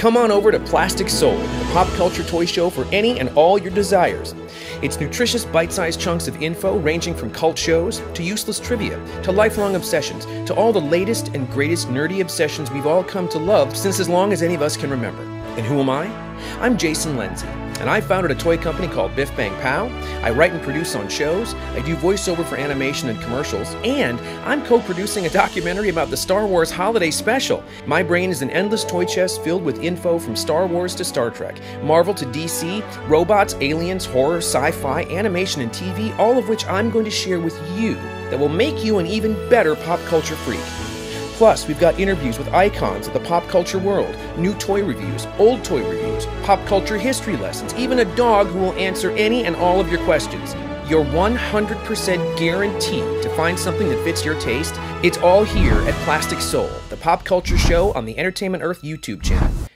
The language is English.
Come on over to Plastic Soul, the pop culture toy show for any and all your desires. It's nutritious, bite sized chunks of info ranging from cult shows to useless trivia to lifelong obsessions to all the latest and greatest nerdy obsessions we've all come to love since as long as any of us can remember. And who am I? I'm Jason Lindsay, and I founded a toy company called Biff Bang Pow. I write and produce on shows, I do voiceover for animation and commercials, and I'm co producing a documentary about the Star Wars Holiday Special. My brain is an endless toy chest filled with info from Star Wars to Star Trek, Marvel to DC, robots, aliens, horror, sci fi, animation, and TV, all of which I'm going to share with you that will make you an even better pop culture freak. Plus, we've got interviews with icons of the pop culture world, new toy reviews, old toy reviews, pop culture history lessons, even a dog who will answer any and all of your questions. You're 100% guaranteed to find something that fits your taste. It's all here at Plastic Soul, the pop culture show on the Entertainment Earth YouTube channel.